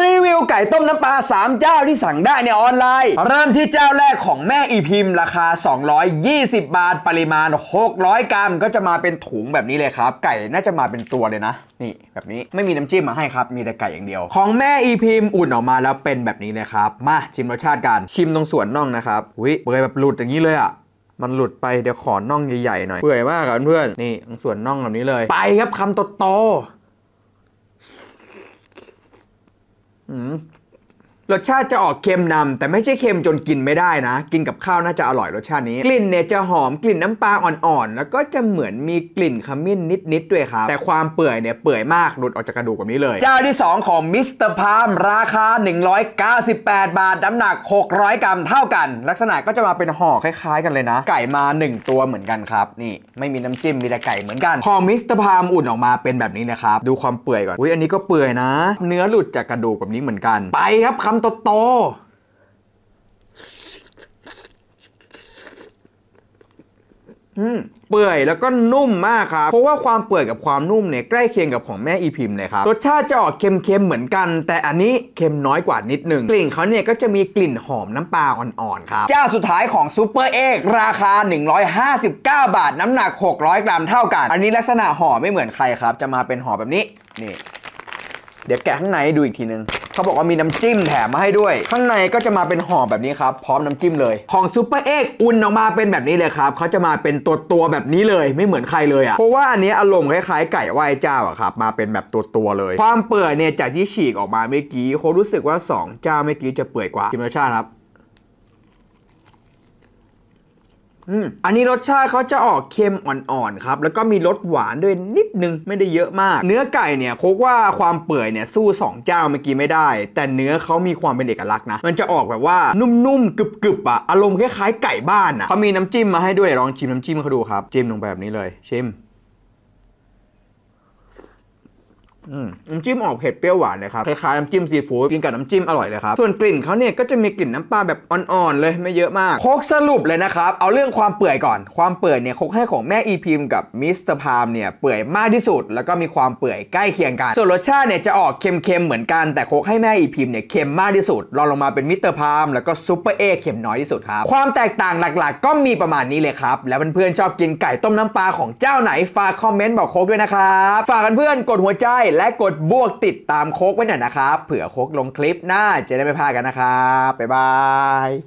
รีวิวไก่ต้มน้ำปลา 3 เจ้าที่สั่งได้ในออนไลน์ เริ่มที่เจ้าแรกของแม่อีพิมพ์ ราคา 220 บาท ปริมาณ 600 กรัม ก็จะมาเป็นถุงแบบนี้เลยครับ ไก่น่าจะมาเป็นตัวเลยนะ นี่แบบนี้ไม่มีน้ำจิ้มมาให้ครับ มีแต่ไก่อย่างเดียว ของแม่อีพิมพ์อุ่นออกมาแล้วเป็นแบบนี้เลยครับ มาชิมรสชาติกัน ชิมตรงส่วนน่องนะครับอุ้ยเปื่อยแบบหลุดอย่างนี้เลยอะมันหลุดไปเดี๋ยวขอน่องใหญ่ๆหน่อยเปื่อยมากอะเพื่อนนี่ตรงส่วนน่องแบบนี้เลย ไปครับคำโตๆอื ม รสชาติจะออกเค็มนำแต่ไม่ใช่เค็มจนกินไม่ได้นะ กินกับข้าวน่าจะอร่อยรสชาตินี้ กลิ่นเนี่ยจะหอมกลิ่นน้ำปลาอ่อนๆ แล้วก็จะเหมือนมีกลิ่นขมิ้นนิดๆด้วยครับ แต่ความเปื่อยเนี่ยเปื่อยมากหลุดออกจากกระดูกแบบนี้เลย เจ้าที่ 2 ของมิสเตอร์พามราคา 198 บาทน้ำหนัก 600 กรัมเท่ากัน ลักษณะก็จะมาเป็นห่อคล้ายๆ กันเลยนะ ไก่มา 1 ตัวเหมือนกันครับนี่ไม่มีน้ำจิ้มมีแต่ไก่เหมือนกันพอมิสเตอร์พามอุ่นออกมาเป็นแบบนี้นะครับดูความเปื่อยก่อนอุ้ยอันนี้ก็เปื่อยนะ เนื้อหลุดจากกระดูกแบบนี้เหมือนกันไปครับคำโตๆอืมเปื่อยแล้วก็นุ่มมากครับ เพราะว่าความเปื่อยกับความนุ่มเนี่ยใกล้เคียงกับของแม่อีพิมพ์เลยครับ รสชาติจะออกเค็มๆเหมือนกัน แต่อันนี้เค็มน้อยกว่านิดหนึ่งกลิ่นเขาเนี่ยก็จะมีกลิ่นหอมน้ำปลาอ่อนๆครับ เจ้าสุดท้ายของซูเปอร์เอกราคา 159 บาท น้ำหนัก 600 กรัมเท่ากัน อันนี้ลักษณะห่อไม่เหมือนใครครับ จะมาเป็นห่อแบบนี้ นี่ เดี๋ยวแกะข้างในดูอีกทีนึง เขาบอกว่ามีน้ำจิ้มแถมมาให้ด้วย ข้างในก็จะมาเป็นห่อแบบนี้ครับ พร้อมน้ำจิ้มเลย ของซูเปอร์เอ็กอุ่นออกมาเป็นแบบนี้เลยครับเขาจะมาเป็นตัวตัวแบบนี้เลยไม่เหมือนใครเลยอะ่ะเพราะว่าอันนี้อารมณ์คล้ายๆไก่ไหว้เจ้าอะครับมาเป็นแบบตัวตัวเลย ความเปื่อยเนี่ยจากที่ฉีกออกมาเมื่อกี้เขารู้สึกว่าสองเจ้าเมื่อกี้จะเปื่อยกว่ากินรสชาติครับ อันนี้รสชาติเขาจะออกเค็มอ่อนๆครับ แล้วก็มีรสหวานด้วยนิดนึงไม่ได้เยอะมาก เนื้อไก่เนี่ยโคกว่าความเปื่อยเนี่ยสู้สองเจ้าเมื่อกี้ไม่ได้ แต่เนื้อเขามีความเป็นเอกลักษณ์นะ มันจะออกแบบว่านุ่มๆกรึบๆอะอารมณ์คล้ายๆไก่บ้านอะเขามีน้ำจิ้มมาให้ด้วยลองชิมน้ำจิ้มเขาดูครับจิ้มลงไปแบบนี้เลยชิม อืม น้ำจิ้มออกเผ็ดเปรี้ยวหวานเลยครับคล้ายๆน้ำจิ้มซีฟู้ดกินกับน้ำจิ้มอร่อยเลยครับ ส่วนกลิ่นเขาเนี่ยก็จะมีกลิ่นน้ำปลาแบบอ่อนๆเลยไม่เยอะมากโคกสรุปเลยนะครับ เอาเรื่องความเปื่อยก่อน ความเปื่อยเนี่ยโคกให้ของแม่อีพิมกับมิสเตอร์พามเนี่ยเปื่อยมากที่สุด แล้วก็มีความเปื่อยใกล้เคียงกัน ส่วนรสชาติเนี่ยจะออกเค็มๆเหมือนกันแต่โคกให้แม่อีพิมเนี่ยเค็มมากที่สุดรองลงมาเป็นมิสเตอร์พามแล้วก็ซูเปอร์เอเค็มน้อยที่สุดครับความแตกต่างหลักๆ ก็มีประมาณนี้เลยครับแล้วเพื่อนๆชอบกินไก่ต้มน้ำปลาของเจ้าไหนฝากคอมเมนต์บอกโคกด้วยนะครับฝากกันเพื่อนๆกดหัวใจและกดบวกติดตามโคกไว้หน่อยนะครับ เผื่อโคกลงคลิปหน้าจะได้ไม่พลาดกันนะครับ บ๊ายบาย